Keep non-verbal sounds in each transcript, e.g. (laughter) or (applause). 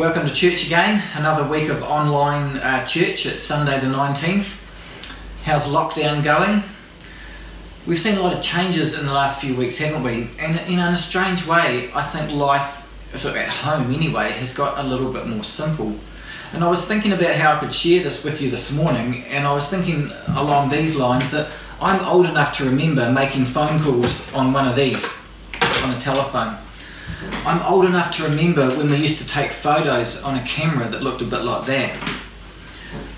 Welcome to church again. Another week of online uh, church. It's Sunday the 19th. How's lockdown going? We've seen a lot of changes in the last few weeks, haven't we? And you know, in a strange way, I think life, sort of at home anyway, has got a little bit more simple. And I was thinking about how I could share this with you this morning, and I was thinking along these lines that I'm old enough to remember making phone calls on one of these, on a telephone. I'm old enough to remember when we used to take photos on a camera that looked a bit like that.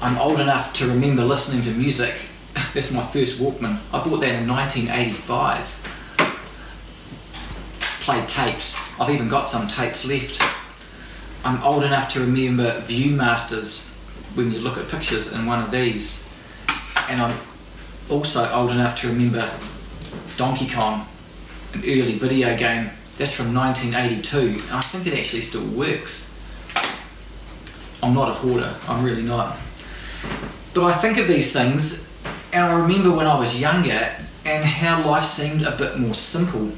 I'm old enough to remember listening to music. (laughs) That's my first Walkman. I bought that in 1985. Played tapes. I've even got some tapes left. I'm old enough to remember Viewmasters when you look at pictures in one of these. And I'm also old enough to remember Donkey Kong, an early video game that's from 1982, and I think it actually still works. I'm not a hoarder, I'm really not. But I think of these things, and I remember when I was younger and how life seemed a bit more simple.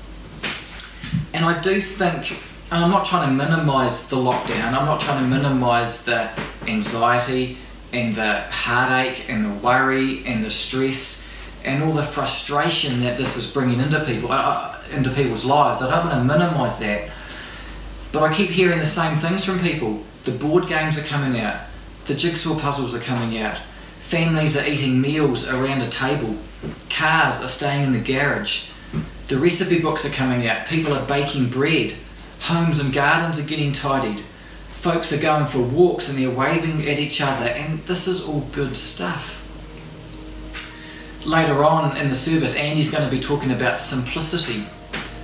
And I do think, and I'm not trying to minimise the lockdown, I'm not trying to minimise the anxiety and the heartache and the worry and the stress and all the frustration that this is bringing into people. I, into people's lives. I don't want to minimise that. But I keep hearing the same things from people. The board games are coming out. The jigsaw puzzles are coming out. Families are eating meals around a table. Cars are staying in the garage. The recipe books are coming out. People are baking bread. Homes and gardens are getting tidied. Folks are going for walks and they're waving at each other, and this is all good stuff later on in the service, Andy's going to be talking about simplicity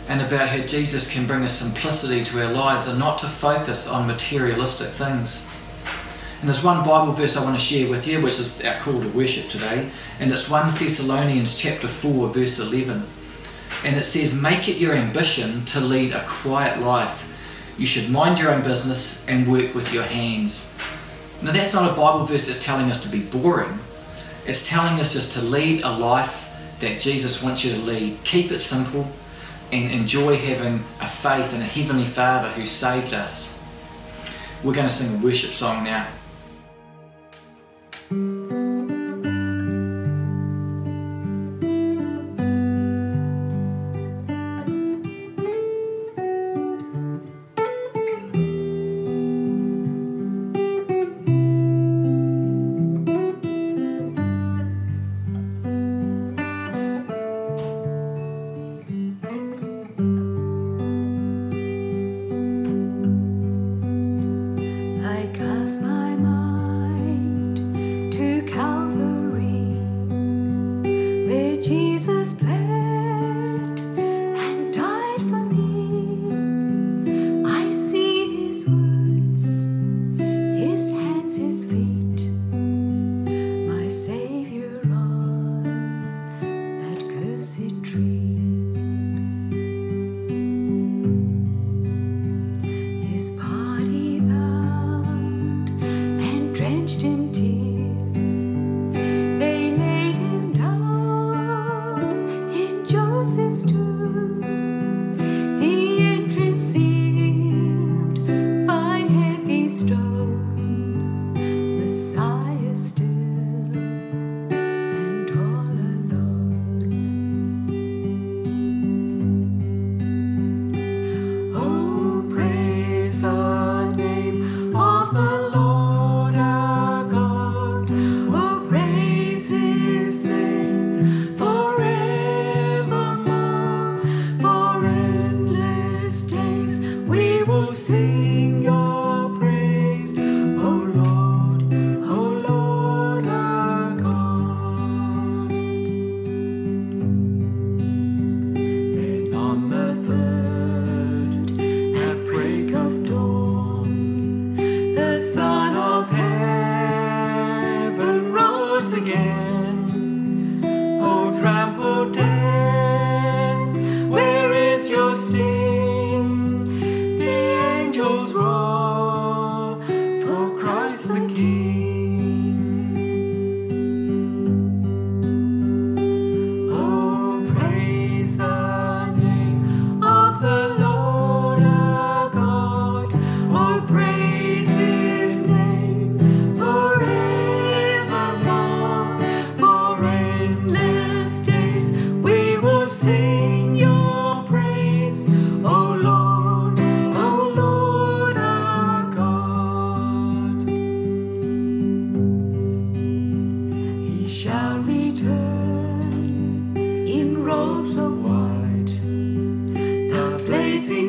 and about how Jesus can bring a simplicity to our lives and not to focus on materialistic things. And there's one Bible verse I want to share with you, which is our call to worship today, and it's 1 Thessalonians chapter 4, verse 11. And it says, Make it your ambition to lead a quiet life. You should mind your own business and work with your hands. Now, that's not a Bible verse that's telling us to be boring. It's telling us just to lead a life that Jesus wants you to lead. Keep it simple and enjoy having a faith in a Heavenly Father who saved us. We're going to sing a worship song now.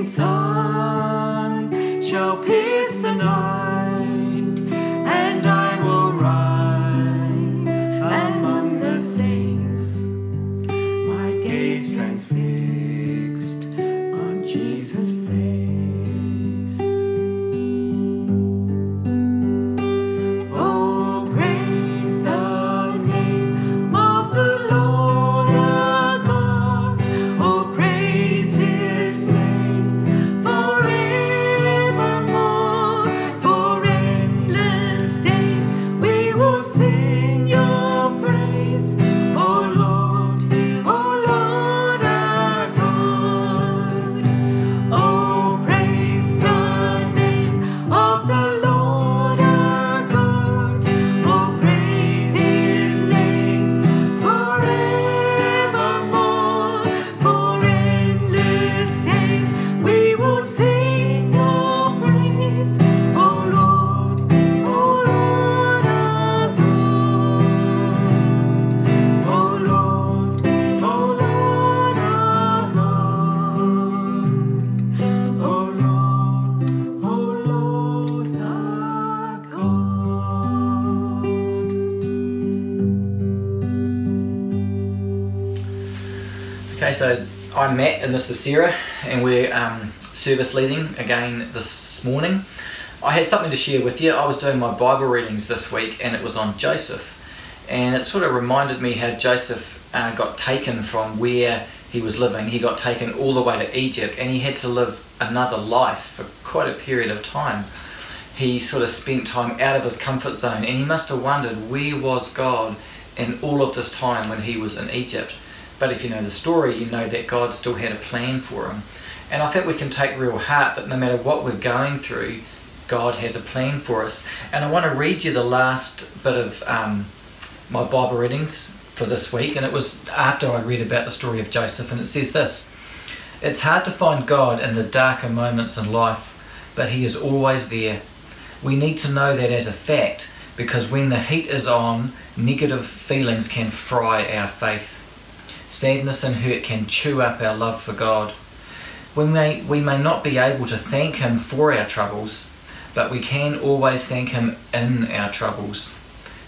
Sun shall pierce the night, and this is Sarah, and we're um, service leading again this morning. I had something to share with you. I was doing my Bible readings this week, and it was on Joseph, and it sort of reminded me how Joseph uh, got taken from where he was living. He got taken all the way to Egypt, and he had to live another life for quite a period of time. He sort of spent time out of his comfort zone, and he must have wondered where was God in all of this time when he was in Egypt. But if you know the story, you know that God still had a plan for him. And I think we can take real heart that no matter what we're going through, God has a plan for us. And I want to read you the last bit of um, my Bible readings for this week. And it was after I read about the story of Joseph. And it says this It's hard to find God in the darker moments in life, but He is always there. We need to know that as a fact because when the heat is on, negative feelings can fry our faith. Sadness and hurt can chew up our love for God. We may, we may not be able to thank Him for our troubles, but we can always thank Him in our troubles.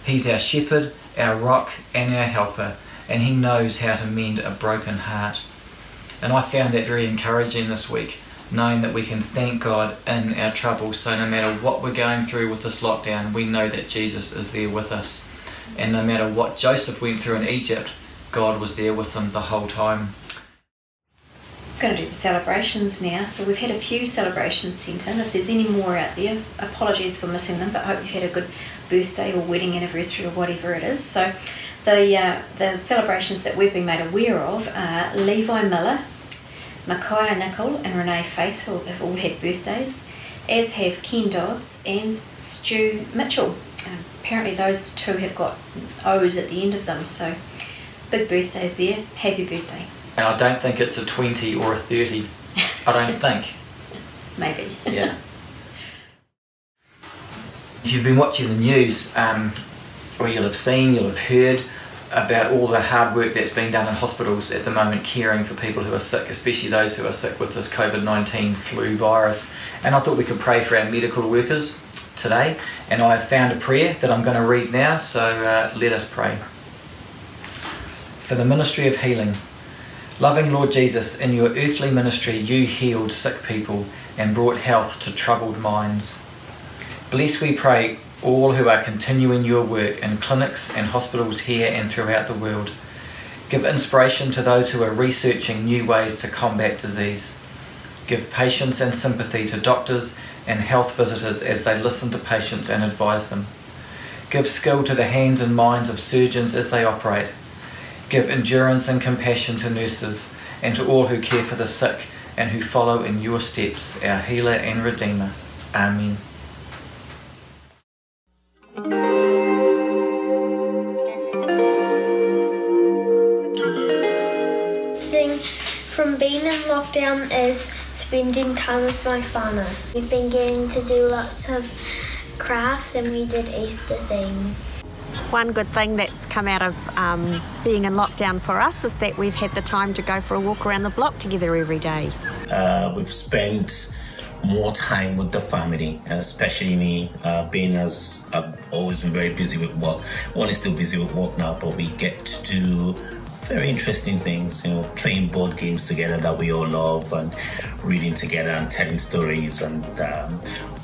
He's our shepherd, our rock, and our helper, and He knows how to mend a broken heart. And I found that very encouraging this week, knowing that we can thank God in our troubles. So no matter what we're going through with this lockdown, we know that Jesus is there with us. And no matter what Joseph went through in Egypt, God was there with them the whole time. We're going to do the celebrations now. So we've had a few celebrations sent in. If there's any more out there, apologies for missing them, but I hope you've had a good birthday or wedding anniversary or whatever it is. So the uh, the celebrations that we've been made aware of are Levi Miller, Micaiah Nicol, and Renee Faithful have all had birthdays, as have Ken Dodds and Stu Mitchell. Apparently those two have got O's at the end of them, so big birthdays there. Happy birthday. And I don't think it's a 20 or a 30. I don't think. (laughs) Maybe. Yeah. (laughs) if you've been watching the news, um, or you'll have seen, you'll have heard about all the hard work that's being done in hospitals at the moment caring for people who are sick, especially those who are sick with this COVID 19 flu virus. And I thought we could pray for our medical workers today. And I have found a prayer that I'm going to read now, so uh, let us pray. For the ministry of healing. Loving Lord Jesus, in your earthly ministry you healed sick people and brought health to troubled minds. Bless, we pray, all who are continuing your work in clinics and hospitals here and throughout the world. Give inspiration to those who are researching new ways to combat disease. Give patience and sympathy to doctors and health visitors as they listen to patients and advise them. Give skill to the hands and minds of surgeons as they operate. Give endurance and compassion to nurses and to all who care for the sick and who follow in your steps, our healer and redeemer. Amen. thing from being in lockdown is spending time with my whānau. We've been getting to do lots of crafts and we did Easter theme. One good thing that's come out of um, being in lockdown for us is that we've had the time to go for a walk around the block together every day. Uh, we've spent more time with the family, and especially me, uh, being as I've always been very busy with work. One is still busy with work now, but we get to do very interesting things, you know, playing board games together that we all love and reading together and telling stories and um,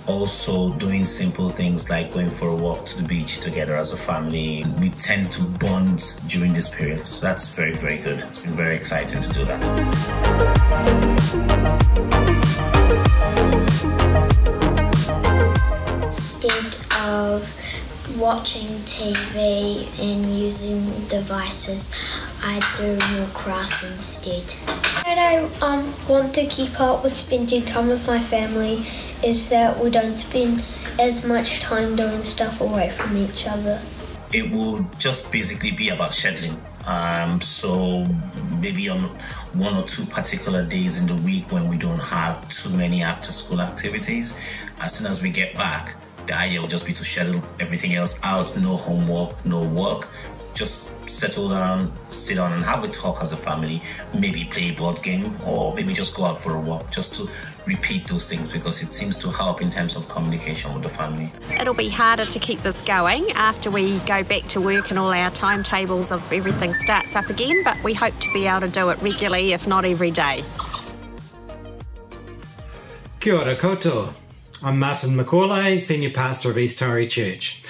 also doing simple things like going for a walk to the beach together as a family. We tend to bond during this period, so that's very, very good. It's been very exciting to do that. Instead of watching TV and using devices, I do more crafts instead. What I um, want to keep up with spending time with my family is that we don't spend as much time doing stuff away from each other. it will just basically be about scheduling. Um, so maybe on one or two particular days in the week when we don't have too many after school activities, as soon as we get back, the idea will just be to schedule everything else out, no homework, no work. Just settle down, sit down and have a talk as a family, maybe play a board game or maybe just go out for a walk just to repeat those things because it seems to help in terms of communication with the family. It'll be harder to keep this going after we go back to work and all our timetables of everything starts up again, but we hope to be able to do it regularly, if not every day. Kia ora koutou. I'm Martin McCauley, Senior Pastor of East Taieri Church.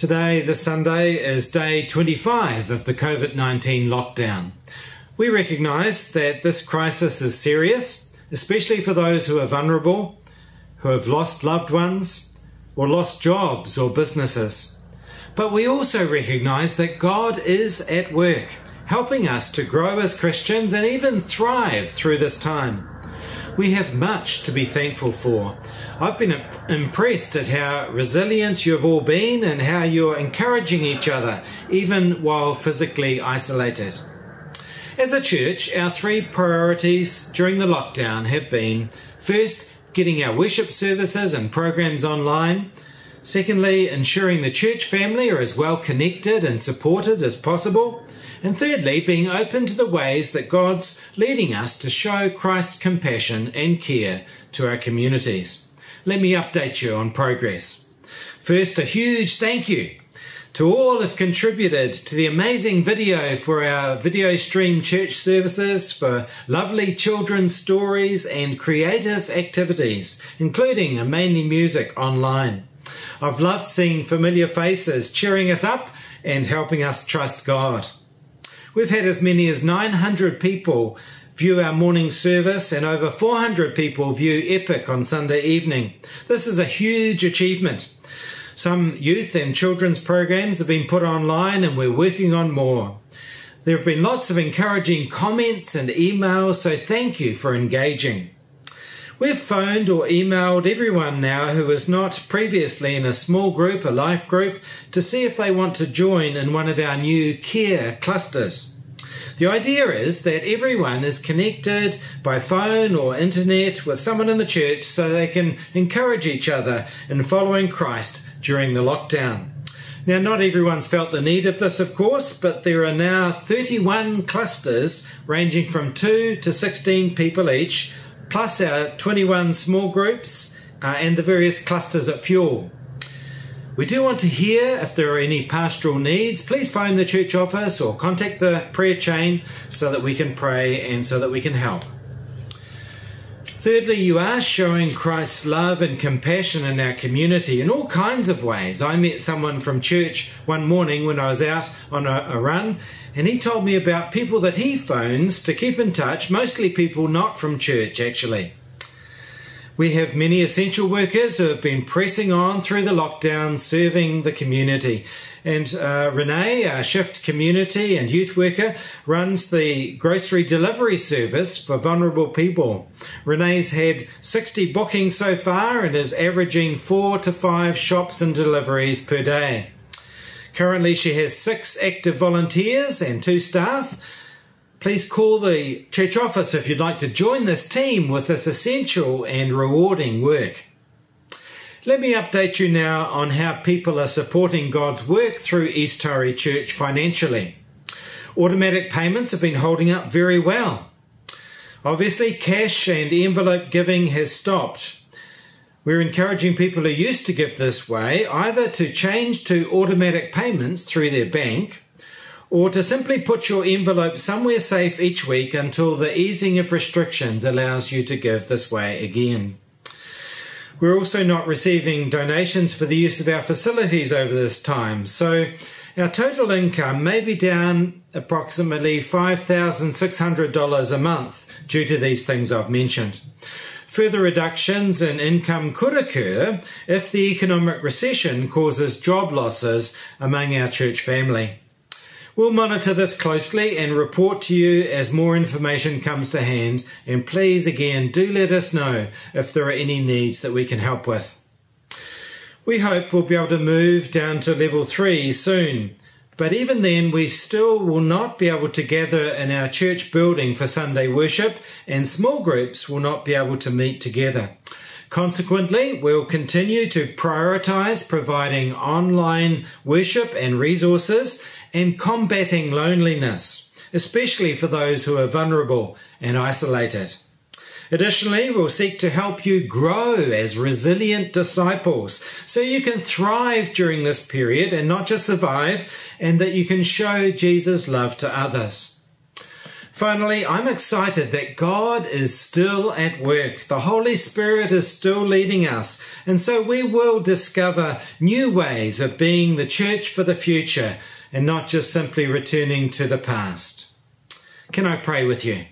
Today, this Sunday, is day 25 of the COVID 19 lockdown. We recognise that this crisis is serious, especially for those who are vulnerable, who have lost loved ones, or lost jobs or businesses. But we also recognise that God is at work, helping us to grow as Christians and even thrive through this time. We have much to be thankful for. I've been impressed at how resilient you've all been and how you're encouraging each other, even while physically isolated. As a church, our three priorities during the lockdown have been first, getting our worship services and programs online. Secondly, ensuring the church family are as well connected and supported as possible. And thirdly, being open to the ways that God's leading us to show Christ's compassion and care to our communities. Let me update you on progress. First, a huge thank you to all who've contributed to the amazing video for our video stream church services, for lovely children's stories and creative activities, including mainly music online. I've loved seeing familiar faces cheering us up and helping us trust God. We've had as many as 900 people view our morning service and over 400 people view Epic on Sunday evening. This is a huge achievement. Some youth and children's programs have been put online and we're working on more. There have been lots of encouraging comments and emails, so thank you for engaging. We've phoned or emailed everyone now who was not previously in a small group, a life group, to see if they want to join in one of our new care clusters. The idea is that everyone is connected by phone or internet with someone in the church so they can encourage each other in following Christ during the lockdown. Now, not everyone's felt the need of this, of course, but there are now 31 clusters ranging from 2 to 16 people each, plus our 21 small groups uh, and the various clusters at Fuel. We do want to hear if there are any pastoral needs. Please phone the church office or contact the prayer chain so that we can pray and so that we can help. Thirdly, you are showing Christ's love and compassion in our community in all kinds of ways. I met someone from church one morning when I was out on a, a, run, and he told me about people that he phones to keep in touch, mostly people not from church, actually. We have many essential workers who have been pressing on through the lockdown, serving the community. And uh, Renee, our shift community and youth worker, runs the grocery delivery service for vulnerable people. Renee's had 60 bookings so far and is averaging four to five shops and deliveries per day. Currently, she has six active volunteers and two staff. Please call the church office if you'd like to join this team with this essential and rewarding work. Let me update you now on how people are supporting God's work through East Taieri Church financially. Automatic payments have been holding up very well. Obviously, cash and envelope giving has stopped. We're encouraging people who used to give this way either to change to automatic payments through their bank or to simply put your envelope somewhere safe each week until the easing of restrictions allows you to give this way again. We're also not receiving donations for the use of our facilities over this time, so our total income may be down approximately $5,600 a month due to these things I've mentioned. Further reductions in income could occur if the economic recession causes job losses among our church family. We'll monitor this closely and report to you as more information comes to hand. And please, again, do let us know if there are any needs that we can help with. We hope we'll be able to move down to level three soon. But even then, we still will not be able to gather in our church building for Sunday worship, and small groups will not be able to meet together. Consequently, we'll continue to prioritise providing online worship and resources and combating loneliness, especially for those who are vulnerable and isolated. Additionally, we'll seek to help you grow as resilient disciples so you can thrive during this period and not just survive, and that you can show Jesus' love to others. Finally, I'm excited that God is still at work. The Holy Spirit is still leading us, and so we will discover new ways of being the church for the future and not just simply returning to the past. Can I pray with you?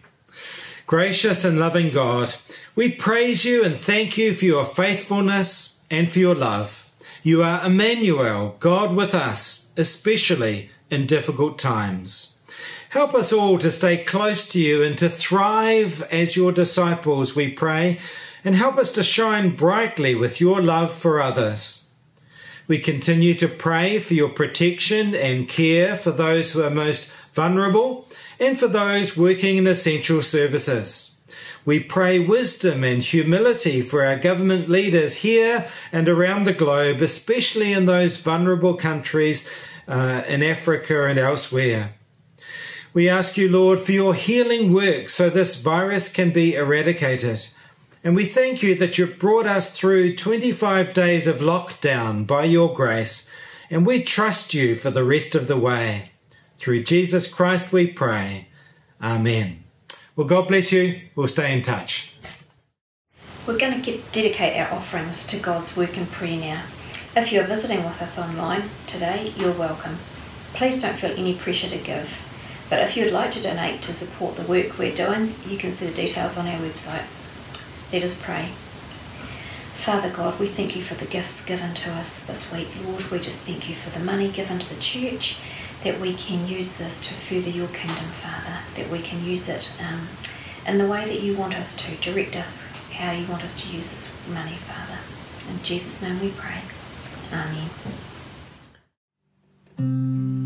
Gracious and loving God, we praise you and thank you for your faithfulness and for your love. You are Emmanuel, God with us, especially in difficult times. Help us all to stay close to you and to thrive as your disciples, we pray, and help us to shine brightly with your love for others. We continue to pray for your protection and care for those who are most vulnerable and for those working in essential services. We pray wisdom and humility for our government leaders here and around the globe, especially in those vulnerable countries uh, in Africa and elsewhere. We ask you, Lord, for your healing work so this virus can be eradicated. And we thank you that you've brought us through 25 days of lockdown by your grace, and we trust you for the rest of the way. Through Jesus Christ we pray. Amen. Well, God bless you. We'll stay in touch. We're going to get, dedicate our offerings to God's work in prayer now. If you're visiting with us online today, you're welcome. Please don't feel any pressure to give. But if you'd like to donate to support the work we're doing, you can see the details on our website. Let us pray. Father God, we thank you for the gifts given to us this week. Lord, we just thank you for the money given to the church, that we can use this to further your kingdom, Father, that we can use it um, in the way that you want us to. Direct us how you want us to use this money, Father. In Jesus' name we pray. Amen.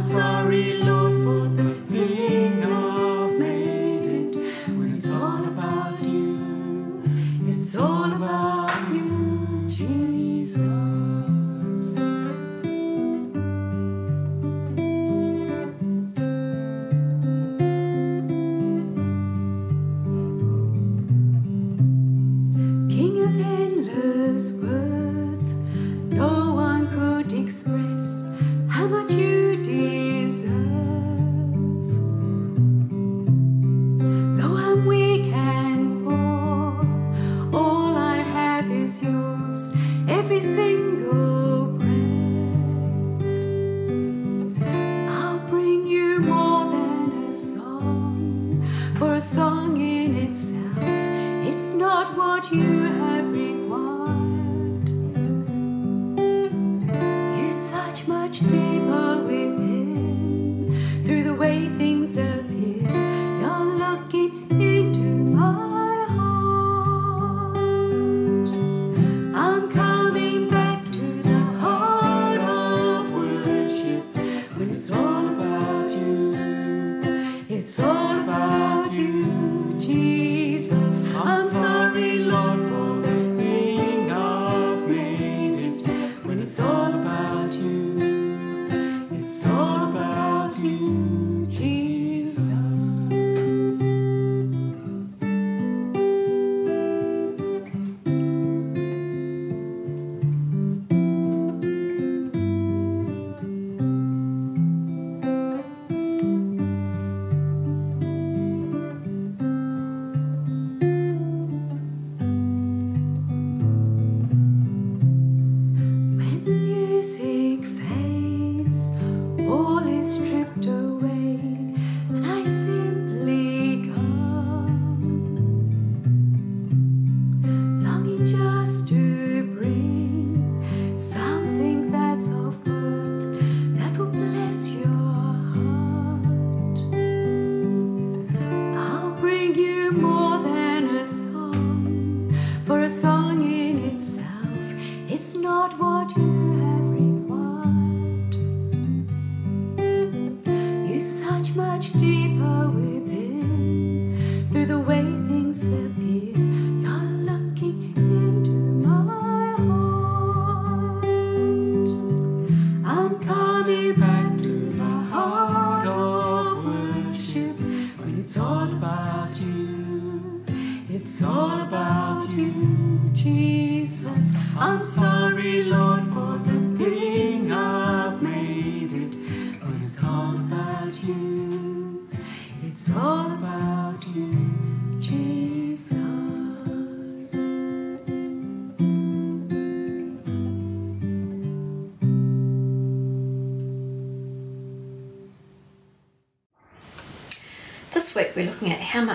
Sorry,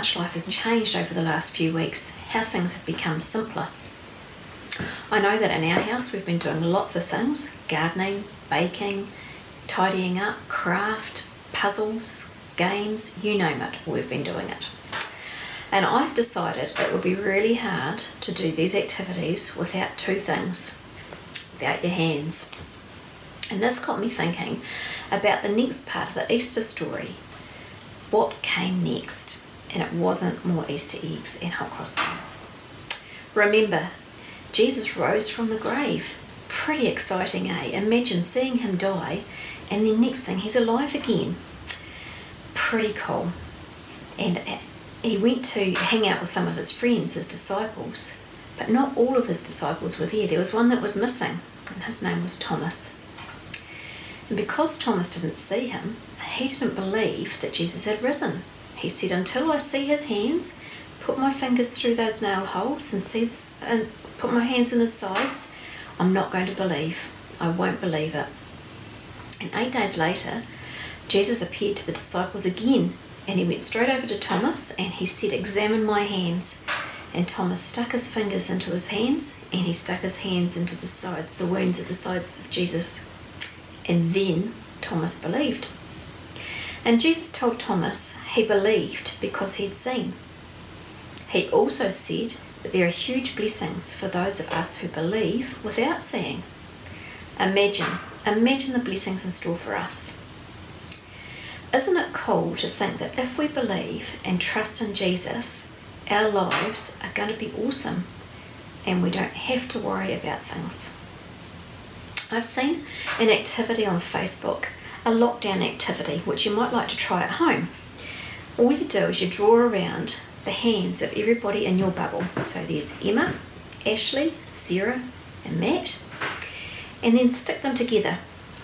much life has changed over the last few weeks, how things have become simpler. I know that in our house we've been doing lots of things gardening, baking, tidying up, craft, puzzles, games, you name it, we've been doing it. And I've decided it would be really hard to do these activities without two things without your hands. And this got me thinking about the next part of the Easter story what came next, and it wasn't more Easter eggs and hot cross buns. Remember, Jesus rose from the grave. Pretty exciting, eh? Imagine seeing him die, and then next thing he's alive again. Pretty cool. And uh, he went to hang out with some of his friends, his disciples, but not all of his disciples were there. There was one that was missing, and his name was Thomas. And because Thomas didn't see him, he didn't believe that Jesus had risen. He said, Until I see his hands, put my fingers through those nail holes and see this, and put my hands in his sides, I'm not going to believe. I won't believe it. And eight days later, Jesus appeared to the disciples again, and he went straight over to Thomas and he said, Examine my hands. And Thomas stuck his fingers into his hands and he stuck his hands into the sides, the wounds at the sides of Jesus. And then Thomas believed. And Jesus told Thomas he believed because he'd seen. He also said that there are huge blessings for those of us who believe without seeing. Imagine, imagine the blessings in store for us. Isn't it cool to think that if we believe and trust in Jesus, our lives are going to be awesome and we don't have to worry about things? I've seen an activity on Facebook, a lockdown activity, which you might like to try at home. All you do is you draw around the hands of everybody in your bubble. So there's Emma, Ashley, Sarah, and Matt, and then stick them together.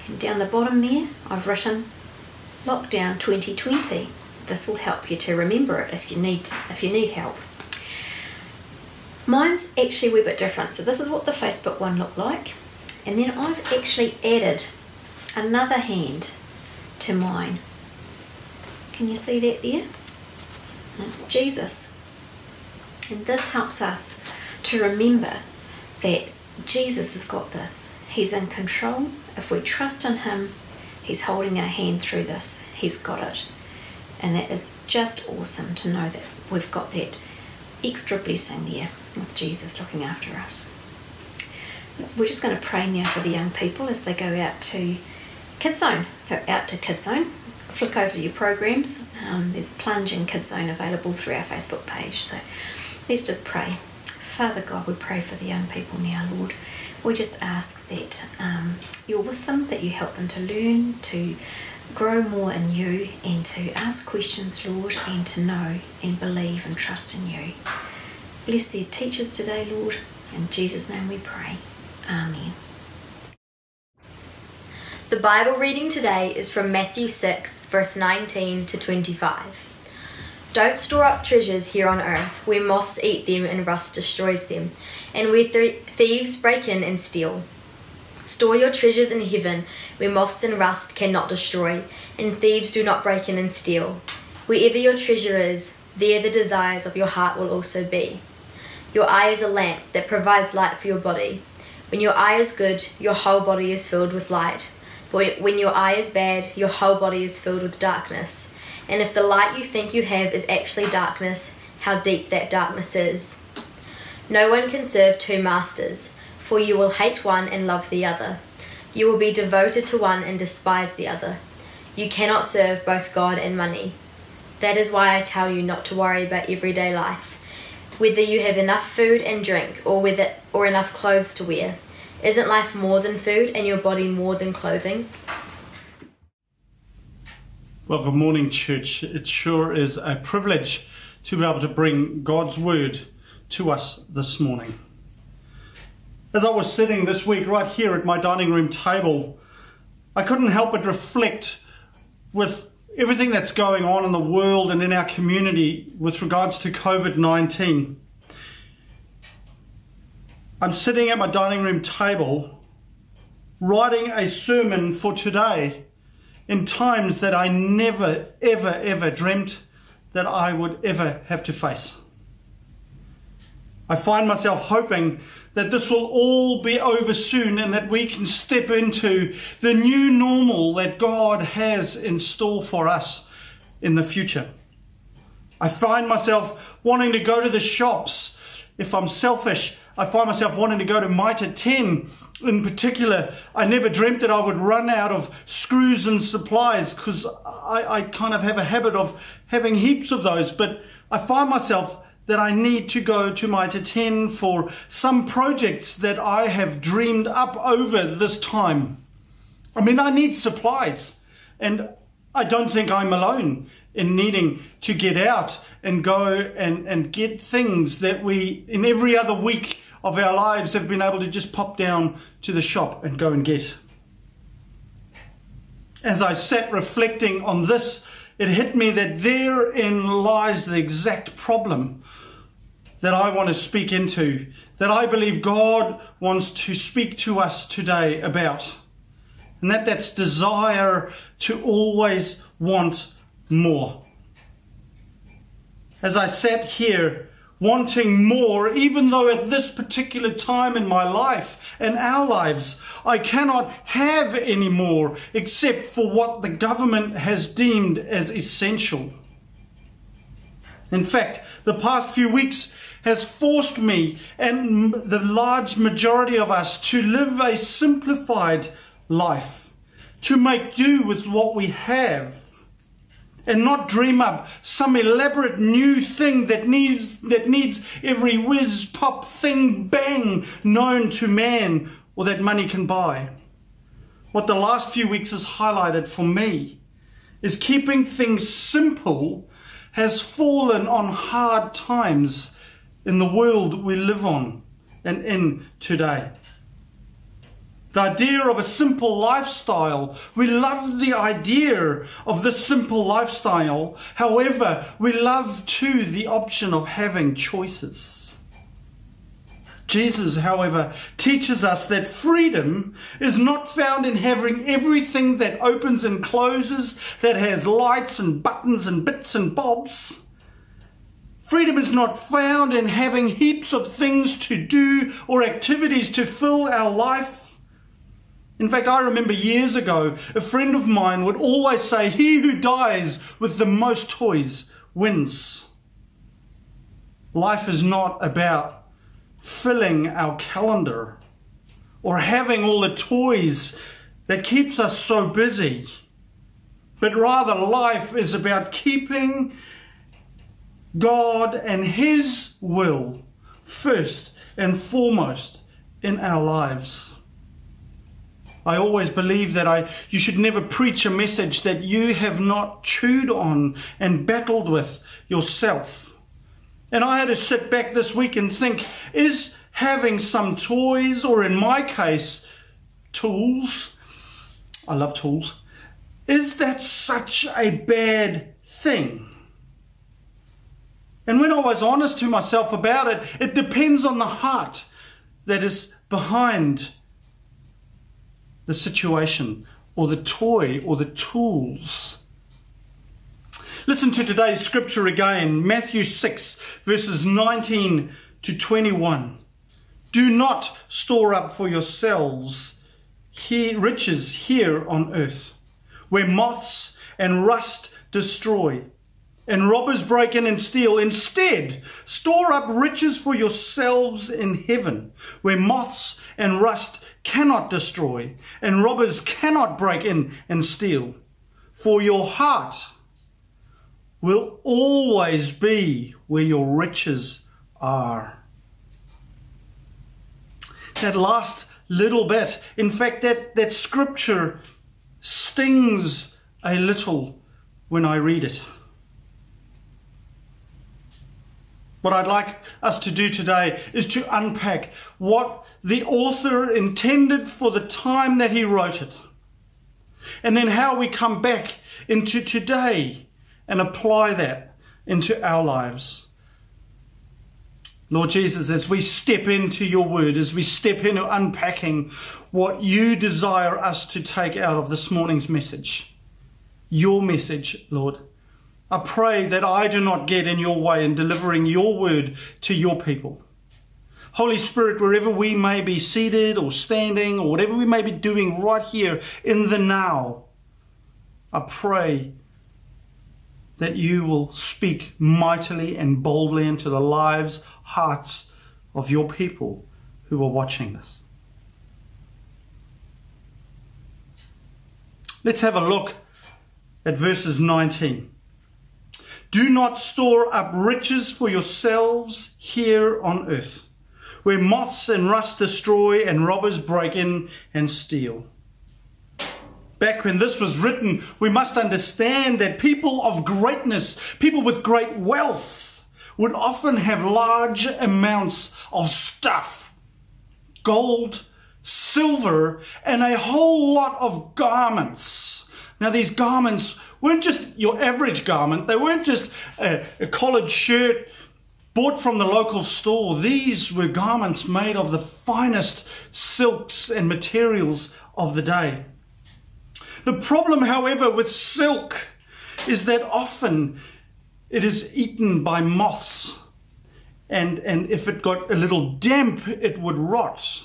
And down the bottom there, I've written Lockdown 2020. This will help you to remember it if you need if you need help. Mine's actually a wee bit different. So this is what the Facebook one looked like. And then I've actually added another hand to mine. Can you see that there? That's Jesus. And this helps us to remember that Jesus has got this. He's in control. If we trust in Him, He's holding our hand through this. He's got it. And that is just awesome to know that we've got that extra blessing there with Jesus looking after us. We're just going to pray now for the young people as they go out to Kids Zone. Go out to Kids Zone. Flick over to your programs. Um, there's Plunge and Kids Zone available through our Facebook page. So let's just pray. Father God, we pray for the young people now, Lord. We just ask that um, you're with them, that you help them to learn, to grow more in you, and to ask questions, Lord, and to know and believe and trust in you. Bless their teachers today, Lord. In Jesus' name we pray. Amen. The Bible reading today is from Matthew 6, verse 19 to 25. Don't store up treasures here on earth, where moths eat them and rust destroys them, and where th- thieves break in and steal. Store your treasures in heaven, where moths and rust cannot destroy, and thieves do not break in and steal. Wherever your treasure is, there the desires of your heart will also be. Your eye is a lamp that provides light for your body. When your eye is good, your whole body is filled with light. When your eye is bad, your whole body is filled with darkness. And if the light you think you have is actually darkness, how deep that darkness is. No one can serve two masters, for you will hate one and love the other. You will be devoted to one and despise the other. You cannot serve both God and money. That is why I tell you not to worry about everyday life, whether you have enough food and drink or whether or enough clothes to wear. Isn't life more than food and your body more than clothing? Well, good morning, church. It sure is a privilege to be able to bring God's word to us this morning. As I was sitting this week right here at my dining room table, I couldn't help but reflect with everything that's going on in the world and in our community with regards to COVID 19. I'm sitting at my dining room table writing a sermon for today in times that I never, ever, ever dreamt that I would ever have to face. I find myself hoping that this will all be over soon and that we can step into the new normal that God has in store for us in the future. I find myself wanting to go to the shops. If I'm selfish, I find myself wanting to go to Mitre 10 in particular. I never dreamt that I would run out of screws and supplies because I, I kind of have a habit of having heaps of those. But I find myself that I need to go to Mitre 10 for some projects that I have dreamed up over this time. I mean, I need supplies and I don't think I'm alone in needing to get out and go and, and get things that we, in every other week of our lives, have been able to just pop down to the shop and go and get. As I sat reflecting on this, it hit me that therein lies the exact problem that I want to speak into, that I believe God wants to speak to us today about. And that that's desire to always want more. As I sat here wanting more, even though at this particular time in my life and our lives, I cannot have any more except for what the government has deemed as essential. In fact, the past few weeks has forced me and the large majority of us to live a simplified life, to make do with what we have and not dream up some elaborate new thing that needs that needs every whiz pop thing bang known to man or that money can buy. What the last few weeks has highlighted for me is keeping things simple has fallen on hard times in the world we live on and in today. The idea of a simple lifestyle. We love the idea of this simple lifestyle. However, we love too the option of having choices. Jesus, however, teaches us that freedom is not found in having everything that opens and closes, that has lights and buttons and bits and bobs. Freedom is not found in having heaps of things to do or activities to fill our life. In fact, I remember years ago, a friend of mine would always say, He who dies with the most toys wins. Life is not about filling our calendar or having all the toys that keeps us so busy, but rather life is about keeping God and His will first and foremost in our lives. I always believe that I, you should never preach a message that you have not chewed on and battled with yourself. And I had to sit back this week and think is having some toys, or in my case, tools, I love tools, is that such a bad thing? And when I was honest to myself about it, it depends on the heart that is behind the situation or the toy or the tools. Listen to today's scripture again, Matthew 6, verses 19 to 21. Do not store up for yourselves riches here on earth, where moths and rust destroy and robbers break in and steal. Instead, store up riches for yourselves in heaven, where moths and rust cannot destroy, and robbers cannot break in and steal. For your heart will always be where your riches are. That last little bit, in fact, that, that scripture stings a little when I read it. What I'd like us to do today is to unpack what the author intended for the time that he wrote it. And then how we come back into today and apply that into our lives. Lord Jesus, as we step into your word, as we step into unpacking what you desire us to take out of this morning's message, your message, Lord, I pray that I do not get in your way in delivering your word to your people. Holy Spirit, wherever we may be seated or standing or whatever we may be doing right here in the now, I pray that you will speak mightily and boldly into the lives, hearts of your people who are watching this. Let's have a look at verses 19. Do not store up riches for yourselves here on earth, where moths and rust destroy and robbers break in and steal. Back when this was written, we must understand that people of greatness, people with great wealth, would often have large amounts of stuff gold, silver, and a whole lot of garments. Now, these garments weren't just your average garment, they weren't just a, a collared shirt bought from the local store. These were garments made of the finest silks and materials of the day. The problem, however, with silk is that often it is eaten by moths, and, and if it got a little damp, it would rot.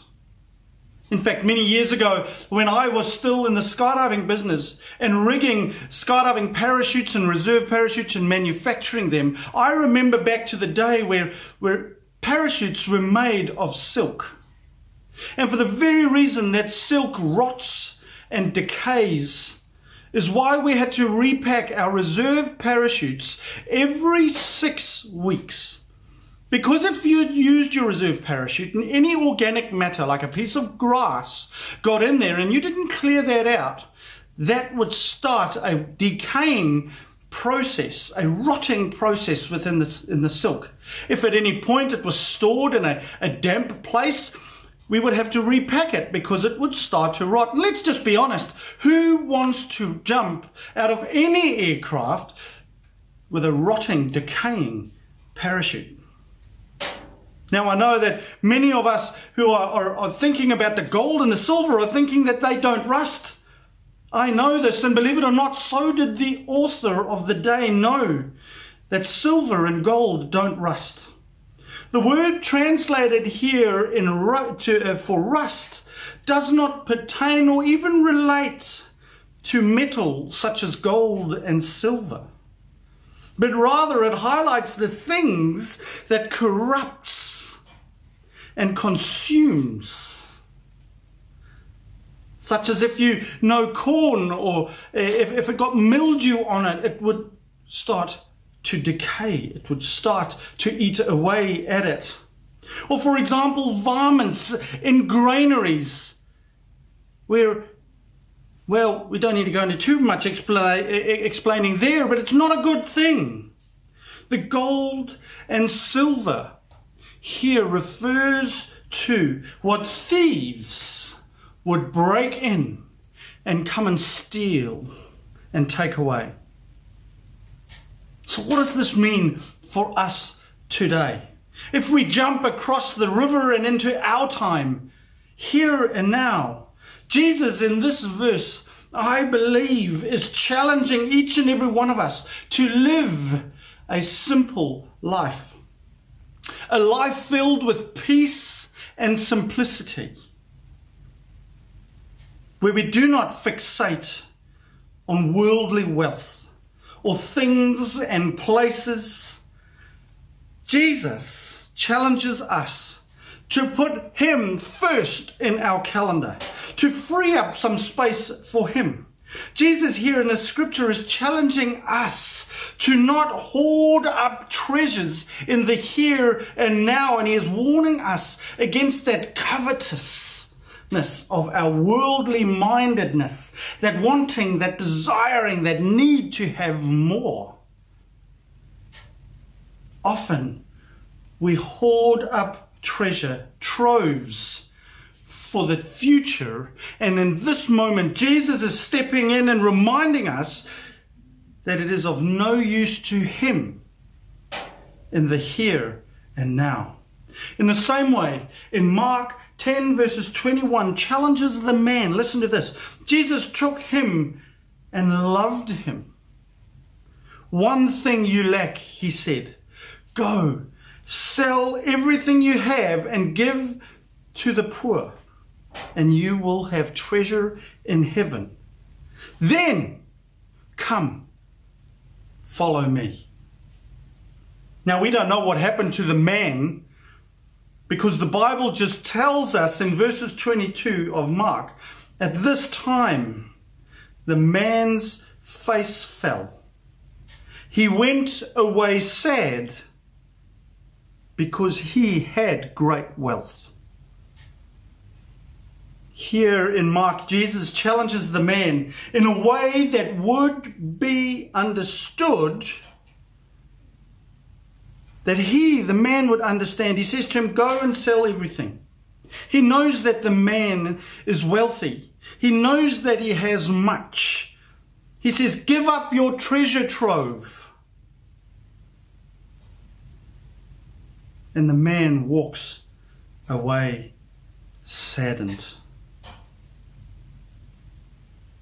In fact, many years ago, when I was still in the skydiving business and rigging skydiving parachutes and reserve parachutes and manufacturing them, I remember back to the day where, where parachutes were made of silk. And for the very reason that silk rots and decays, is why we had to repack our reserve parachutes every six weeks because if you'd used your reserve parachute and any organic matter, like a piece of grass, got in there and you didn't clear that out, that would start a decaying process, a rotting process within the, in the silk. If at any point it was stored in a, a damp place, we would have to repack it because it would start to rot. And let's just be honest, who wants to jump out of any aircraft with a rotting, decaying parachute? Now, I know that many of us who are, are, are, thinking about the gold and the silver are thinking that they don't rust. I know this, and believe it or not, so did the author of the day know that silver and gold don't rust. The word translated here in to, uh, for rust does not pertain or even relate to metal such as gold and silver, but rather it highlights the things that corrupts and consumes. Such as if you know corn or eh, if, if it got mildew on it, it would start to decay. It would start to eat away at it. Or for example, varmints in granaries where well, we don't need to go into too much expla eh, eh, explaining there, but it's not a good thing. The gold and silver here refers to what thieves would break in and come and steal and take away. So what does this mean for us today? If we jump across the river and into our time, here and now, Jesus in this verse, I believe, is challenging each and every one of us to live a simple life. A life filled with peace and simplicity. Where we do not fixate on worldly wealth or things and places. Jesus challenges us to put Him first in our calendar to free up some space for Him. Jesus here in the scripture is challenging us to not hoard up treasures in the here and now, and He is warning us against that covetousness of our worldly mindedness, that wanting, that desiring, that need to have more. Often we hoard up treasure, troves, for the future. And in this moment, Jesus is stepping in and reminding us that it is of no use to him in the here and now. In the same way, in Mark 10 verses 21 challenges the man. Listen to this. Jesus took him and loved him. One thing you lack, he said. Go, sell everything you have and give to the poor and you will have treasure in heaven. Then come, follow me. Now, we don't know what happened to the man because the Bible just tells us in verses 22 of Mark at this time the man's face fell. He went away sad because he had great wealth. Here in Mark, Jesus challenges the man in a way that would be understood, that he, the man, would understand. He says to him, Go and sell everything. He knows that the man is wealthy, he knows that he has much. He says, Give up your treasure trove. And the man walks away saddened.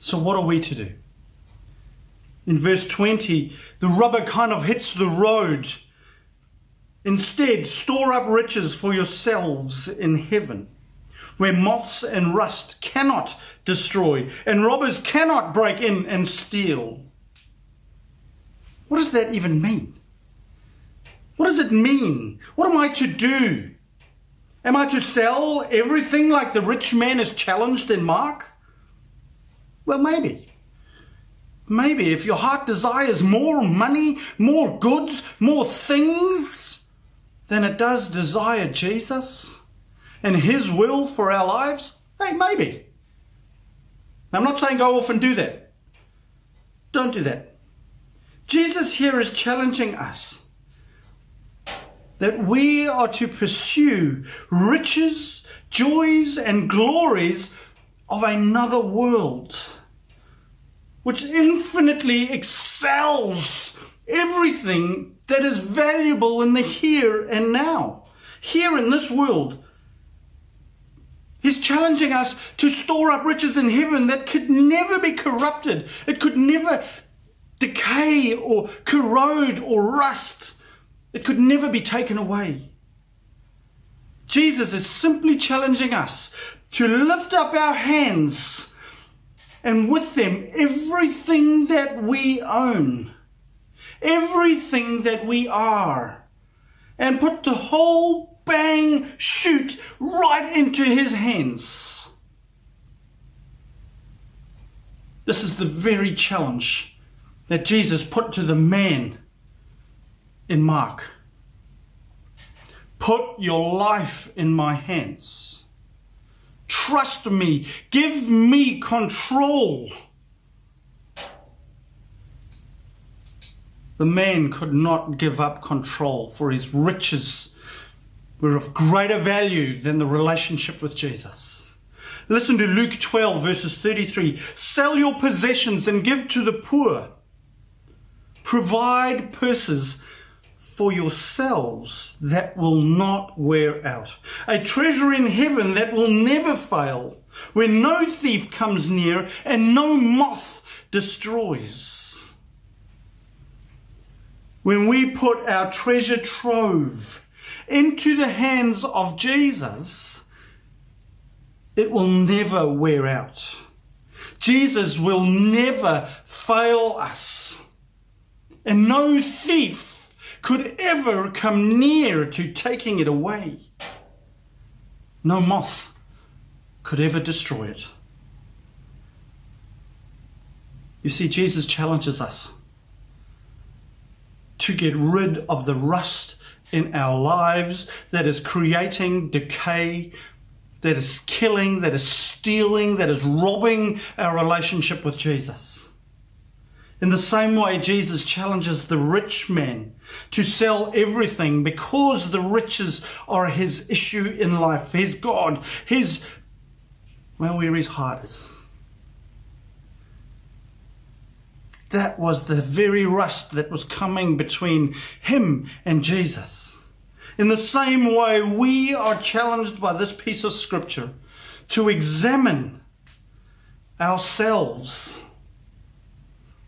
So what are we to do? In verse 20, the rubber kind of hits the road. Instead, store up riches for yourselves in heaven, where moths and rust cannot destroy, and robbers cannot break in and steal. What does that even mean? What does it mean? What am I to do? Am I to sell everything like the rich man is challenged in Mark? Well, maybe. Maybe if your heart desires more money, more goods, more things than it does desire Jesus and His will for our lives, hey, maybe. I'm not saying go off and do that. Don't do that. Jesus here is challenging us that we are to pursue riches, joys, and glories of another world which infinitely excels everything that is valuable in the here and now. here in this world. He's challenging us to store up riches in heaven that could never be corrupted. It could never decay or corrode or rust. It could never be taken away. Jesus is simply challenging us to lift up our hands and with them everything that we own, everything that we are, and put the whole bang, shoot right into his hands. This is the very challenge that Jesus put to the man in Mark. Put your life in my hands. Trust me. Give me control. The man could not give up control for his riches were of greater value than the relationship with Jesus. Listen to Luke 12, verses 33. Sell your possessions and give to the poor. Provide purses for yourselves that will not wear out. A treasure in heaven that will never fail, where no thief comes near and no moth destroys. When we put our treasure trove into the hands of Jesus, it will never wear out. Jesus will never fail us. And no thief could ever come near to taking it away. No moth could ever destroy it. You see, Jesus challenges us to get rid of the rust in our lives that is creating decay, that is killing, that is stealing, that is robbing our relationship with Jesus. In the same way, Jesus challenges the rich man to sell everything because the riches are his issue in life, his God, his, well, where his heart is. That was the very rust that was coming between him and Jesus. In the same way, we are challenged by this piece of scripture to examine ourselves,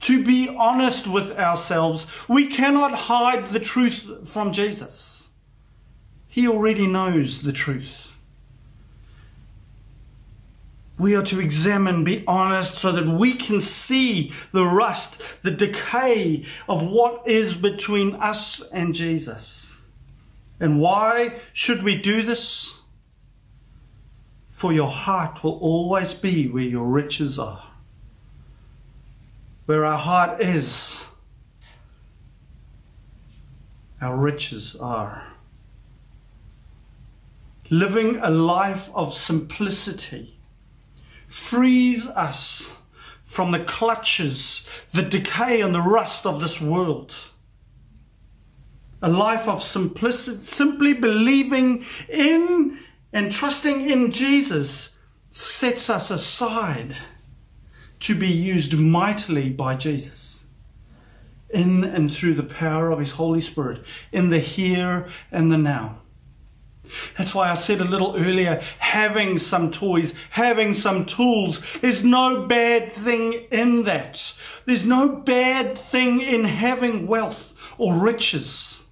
to be honest with ourselves. We cannot hide the truth from Jesus. He already knows the truth. We are to examine, be honest, so that we can see the rust, the decay of what is between us and Jesus. And why should we do this? For your heart will always be where your riches are. Where our heart is, our riches are. Living a life of simplicity frees us from the clutches, the decay and the rust of this world. A life of simplicity, simply believing in and trusting in Jesus sets us aside to be used mightily by Jesus in and through the power of His Holy Spirit in the here and the now. That's why I said a little earlier, having some toys, having some tools, there's no bad thing in that. There's no bad thing in having wealth or riches.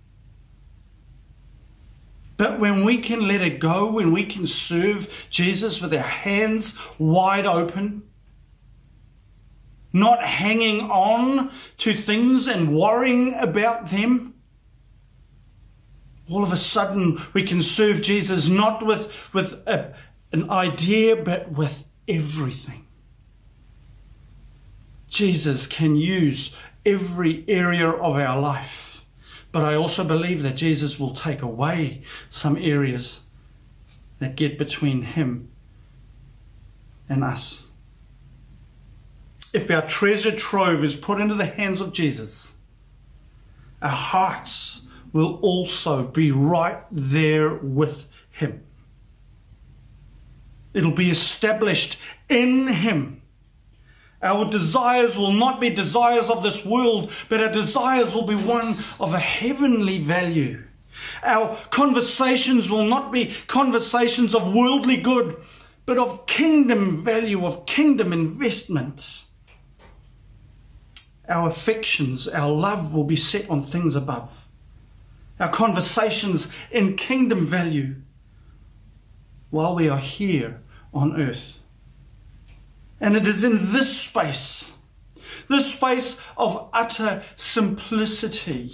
But when we can let it go, when we can serve Jesus with our hands wide open, not hanging on to things and worrying about them, all of a sudden we can serve Jesus not with, with a, an idea, but with everything. Jesus can use every area of our life. But I also believe that Jesus will take away some areas that get between him and us. If our treasure trove is put into the hands of Jesus, our hearts will also be right there with him. It'll be established in him. Our desires will not be desires of this world, but our desires will be one of a heavenly value. Our conversations will not be conversations of worldly good, but of kingdom value, of kingdom investment. Our affections, our love will be set on things above. Our conversations in kingdom value while we are here on earth. And it is in this space, this space of utter simplicity,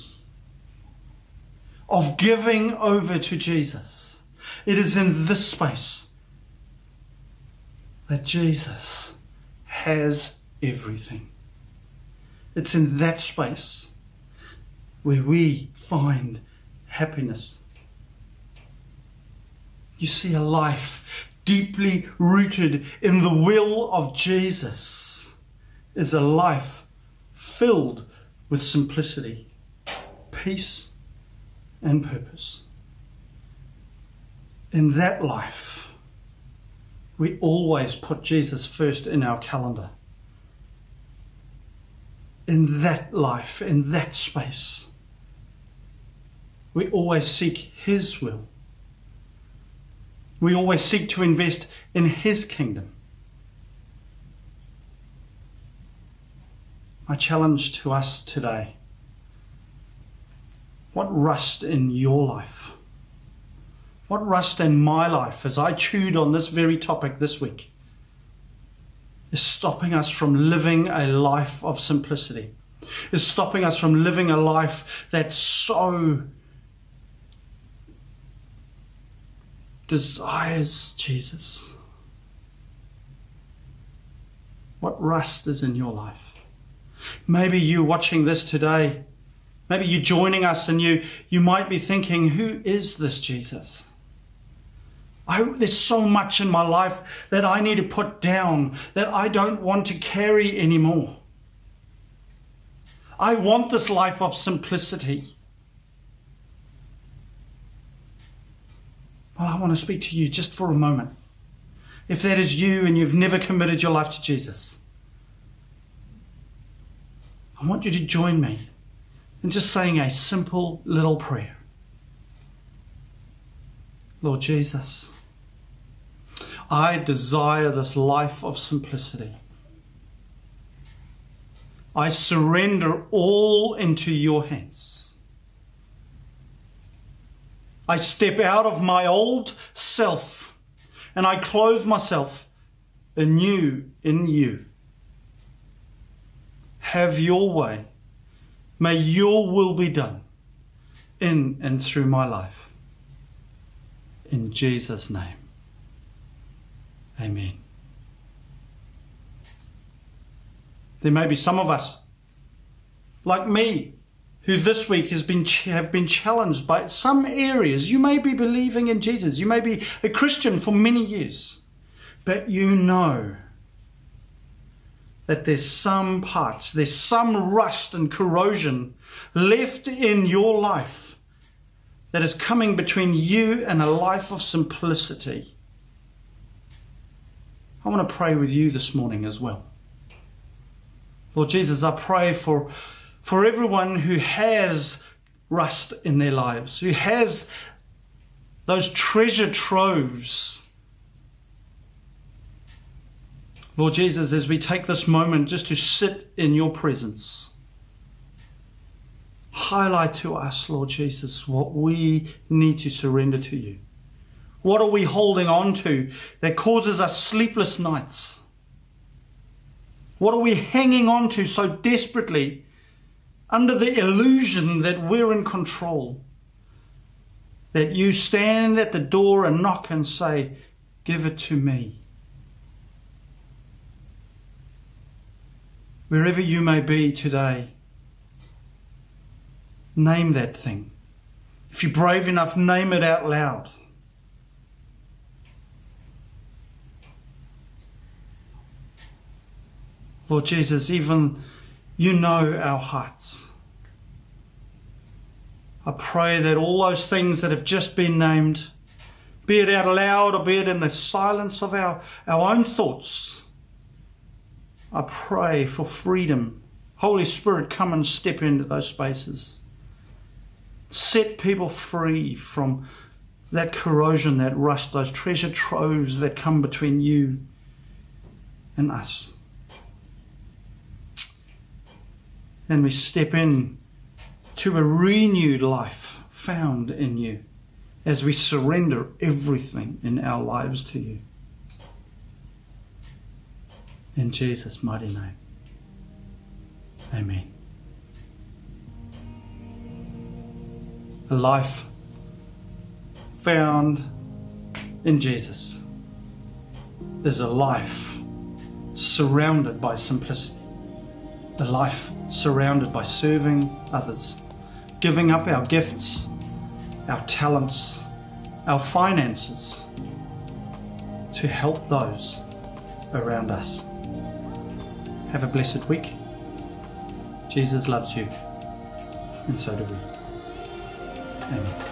of giving over to Jesus. It is in this space that Jesus has everything. It's in that space where we find happiness. You see, a life deeply rooted in the will of Jesus is a life filled with simplicity, peace, and purpose. In that life, we always put Jesus first in our calendar. In that life, in that space, we always seek His will. We always seek to invest in His kingdom. My challenge to us today what rust in your life? What rust in my life as I chewed on this very topic this week is stopping us from living a life of simplicity, is stopping us from living a life that's so desires Jesus. What rust is in your life? Maybe you watching this today Maybe you're joining us and you, you might be thinking, who is this Jesus? I, there's so much in my life that I need to put down that I don't want to carry anymore. I want this life of simplicity. Well, I want to speak to you just for a moment. If that is you and you've never committed your life to Jesus, I want you to join me in just saying a simple little prayer. Lord Jesus, I desire this life of simplicity. I surrender all into your hands. I step out of my old self and I clothe myself anew in you. Have your way May your will be done in and through my life. In Jesus' name. Amen. There may be some of us, like me, who this week has been have been challenged by some areas. You may be believing in Jesus. You may be a Christian for many years, but you know that there's some parts, there's some rust and corrosion left in your life that is coming between you and a life of simplicity. I want to pray with you this morning as well. Lord Jesus, I pray for, for everyone who has rust in their lives, who has those treasure troves Lord Jesus, as we take this moment just to sit in your presence, highlight to us, Lord Jesus, what we need to surrender to you. What are we holding on to that causes us sleepless nights? What are we hanging on to so desperately under the illusion that we're in control? That you stand at the door and knock and say, Give it to me. wherever you may be today, name that thing. If you're brave enough, name it out loud. Lord Jesus, even you know our hearts. I pray that all those things that have just been named, be it out loud or be it in the silence of our, our own thoughts, I pray for freedom. Holy Spirit, come and step into those spaces. set people free from that corrosion, that rust, those treasure troves that come between you and us. And we step in to a renewed life found in you as we surrender everything in our lives to you. In Jesus' mighty name. Amen. A life found in Jesus is a life surrounded by simplicity, a life surrounded by serving others, giving up our gifts, our talents, our finances to help those around us. Have a blessed week. Jesus loves you, and so do we. Amen.